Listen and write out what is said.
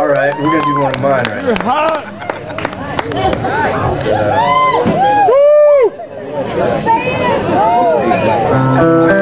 All right, we're gonna do one of mine right now. Uh,